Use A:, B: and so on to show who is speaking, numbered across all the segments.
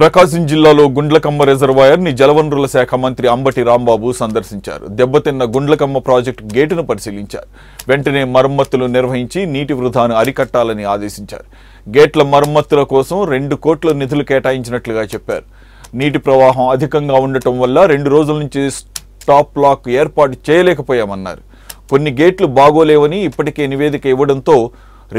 A: ప్రకాశం జిల్లాలో గుండ్లకమ్మ రిజర్వాయర్ని జలవనరుల శాఖ మంత్రి అంబటి రాంబాబు సందర్శించారు. దెబ్బతిన్న గుండ్లకమ్మ ప్రాజెక్టు గేటును పరిశీలించారు. వెంటనే మరమ్మతులు నిర్వహించి నీటి వృధాను అరికట్టాలని ఆదేశించారు. గేట్ల మరమ్మతుల కోసం రెండు కోట్ల నిధులు కేటాయించినట్లుగా చెప్పారు. నీటి ప్రవాహం అధికంగా ఉండటం వల్ల రెండు రోజుల నుంచి స్టాప్ లాక్ ఏర్పాటు చేయలేకపోయామన్నారు. కొన్ని గేట్లు బాగోలేవని ఇప్పటికే నివేదిక ఇవ్వడంతో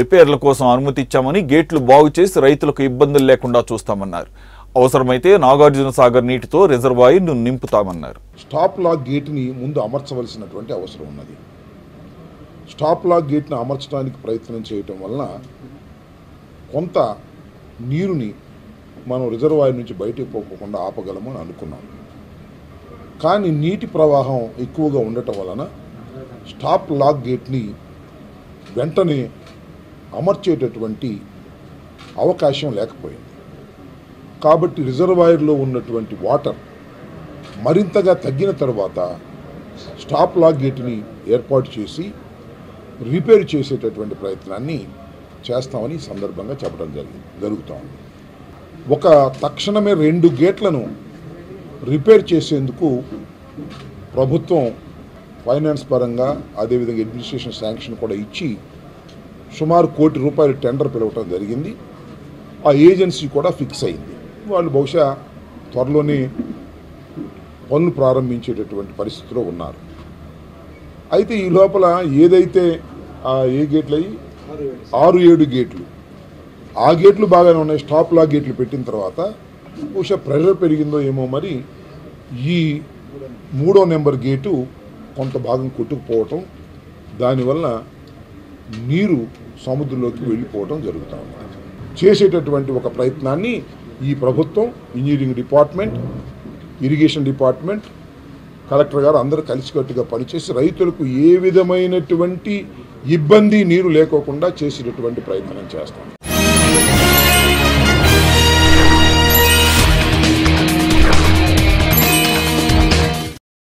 A: రిపేర్ల కోసం అనుమతి ఇచ్చామని గేట్లు బాగు చేసి రైతులకు ఇబ్బందులు లేకుండా చూస్తామన్నారు. అవసరమైతే నాగార్జున సాగర్ నీటితో రిజర్వాయర్ను నింపుతామన్నారు.
B: స్టాప్ లాక్ గేట్ని ముందు అమర్చవలసినటువంటి అవసరం ఉన్నది. స్టాప్ లాక్ గేట్ని అమర్చడానికి ప్రయత్నం చేయటం వలన కొంత నీరుని మనం రిజర్వాయర్ నుంచి బయటకు పోకుండా ఆపగలము అని అనుకున్నాం. కానీ నీటి ప్రవాహం ఎక్కువగా ఉండటం వలన స్టాప్ లాక్ గేట్ని వెంటనే అమర్చేటటువంటి అవకాశం లేకపోయింది. కాబట్టి రిజర్వాయర్లో ఉన్నటువంటి వాటర్ మరింతగా తగ్గిన తర్వాత స్టాప్ లాక్ గేట్ని ఏర్పాటు చేసి రిపేర్ చేసేటటువంటి ప్రయత్నాన్ని చేస్తామని సందర్భంగా చెప్పడం జరిగింది జరుగుతూ ఉంది. ఒక తక్షణమే రెండు గేట్లను రిపేర్ చేసేందుకు ప్రభుత్వం ఫైనాన్స్ పరంగా అదేవిధంగా అడ్మినిస్ట్రేషన్ శాంక్షన్ కూడా ఇచ్చి సుమారు కోటి రూపాయలు టెండర్ పిలవటం జరిగింది. ఆ ఏజెన్సీ కూడా ఫిక్స్ అయింది. వాళ్ళు బహుశా త్వరలోనే పనులు ప్రారంభించేటటువంటి పరిస్థితిలో ఉన్నారు. అయితే ఈ లోపల ఏదైతే ఏ గేట్లు అయ్యి ఆరు ఏడు గేట్లు ఆ గేట్లు బాగానే ఉన్నాయి స్టాప్ లా గేట్లు పెట్టిన తర్వాత బహుశా ప్రెషర్ పెరిగిందో ఏమో మరి ఈ మూడో నెంబర్ గేటు కొంత భాగం కొట్టుకుపోవటం దానివల్ల నీరు సముద్రంలోకి వెళ్ళిపోవటం జరుగుతూ ఉంది చేసేటటువంటి ఒక ప్రయత్నాన్ని ఈ ప్రభుత్వం engineering department irrigation department collector గారు అందరూ కలిసికట్టుగా పనిచేసి రైతులకు ఏ విధమైనటువంటి ఇబ్బంది నీరు లేకోకుండా చేసేటటువంటి ప్రయత్నం చేస్తాం